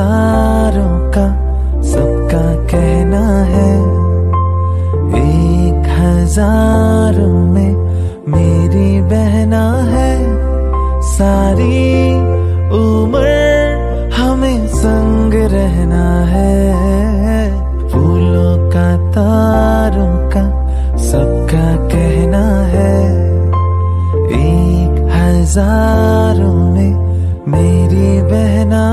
सितारों तारों का सबका कहना है, एक हज़ारों में मेरी बहना है। सारी उम्र हमें संग रहना है। फूलों का तारों का सबका कहना है, एक हज़ारों में मेरी बहना